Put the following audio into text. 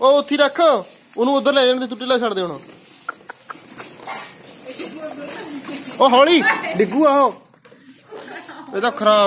ਉਹ ਉੱਥੇ ਹੀ ਰੱਖ ਉਹਨੂੰ ਉਧਰ ਲੈ ਜਾਣ ਦੇ ਤੂੰ ਢਿੱਲਾ ਛੱਡ ਦੇ ਹੁਣ। ਉਹ ਹੌਲੀ। ਡਿੱਗੂ ਆ ਉਹ। ਇਹ ਤਾਂ ਖਰਾਬ